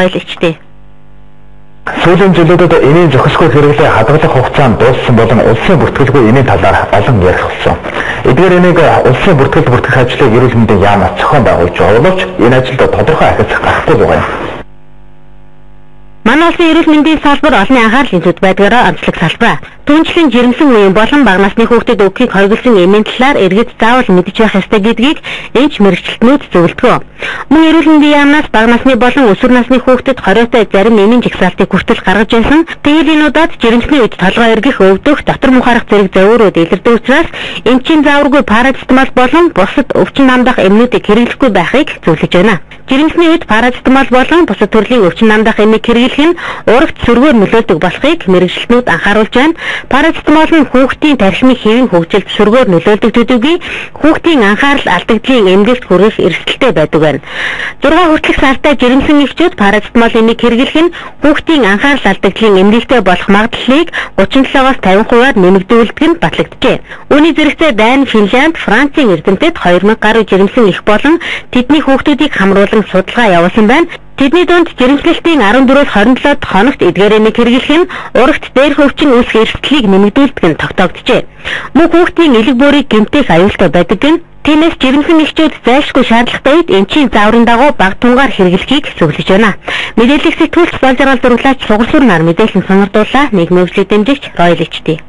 Ойлчтэй. Сүүлийн жилүүдэд энийн зохисгүй хэрэглээ хадгалах хугацаанд дууссан болон улсын бүртгэлгүй энийн талаар олон ярих болсон. Эдгээр энийг улсын бүртгэл бүртгэх ажлыг эрүүл мэндийн яамаас зохион байгуулж оруулж энэ ажилд тодорхой ахиц гарахгүй байгаа юм. Манай улсын эрүүл мэндийн салбар олонний анхаарлын зүд байдгаараа онцлог салбар. Түүнчлэн жирэмсэн үеийн болон бага насны хүүхдэд өгөхийг хориглосон эмийн талаар иргэд заавал мэдж байх ёстой гэдгийг энэч мэрэгчлэтнүүд зөвлөдгөө. Мөн эрүүл мэндийн яамнаас бага насны болон өсвөр насны хүүхдэд хориотой зарим эмийн жагсаалтыг хүртэл гаргаж байсан. Тэгэлийнуудад жирэмсний үед толгой эргэх, өвдөх, дотор мухаарах зэрэг зөвөрүүд илэрдэг учраас эмчийн зааваргүй парацетамол болон бусад өвчин намдах эмнүүдийг хэрэглэхгүй байхыг зөвлөж байна. Жирэмсний үед парацетамол болон бусад төрлийн өвчин намдах эмийг хэрэглэх нь урагт сөргөөр нөлөөлдөг болохыг мэрэгчлэнүүд анхааруулж байна. Парацетамол нь хүүхдийн тархины хэвийн хөгжилд сөргөөр нөлөөлдөг төдийгүй хүүхдийн анхаарал алдагдлын эмгэлт хүрэх эрсдэлтэй байдаг байна. 6 хүртэлх сартай жирэмсэн эхчүүд парацетамол энийг хэрэглэх нь хүүхдийн анхаарал алдагдлын эмнэлэгтэй болох магадлалыг 37-оос 50%-аар нэмэгдүүлдэг нь батлагджээ. Үүний зэрэгцээ Дани, Финланд, Францын эрдэмтэд 2000 гаруй жирэмсэн их болон тэдний хүүхдүүдийг хамруулан судалгаа явуулсан байна. Тэдний дунд жирэмслэлтийн 14-өөс 27-д хоногт эдгээрэмийг хэрэглэх нь урагт дээрх өвчин үүсэх эрсдлийг нэмэгдүүлдэг нь тогтоогджээ. Мөн хүүхдийн элэг бөөрийг гэмтэх аюултай байдаг нь Тиймээс жирэмсэн нэгчүүд зайлшгүй шаардлагатай үед эмчийн зааврын дагуу баг тунгаар хэрэглэхийг зөвлөж байна. Мэдээлэл сэтгүүлч болжрал дурлаач сугалсуур нар мэдээлэл сонирдуулаа нийгмийн өвчлөг дэмжигч Ройл Ичтэй.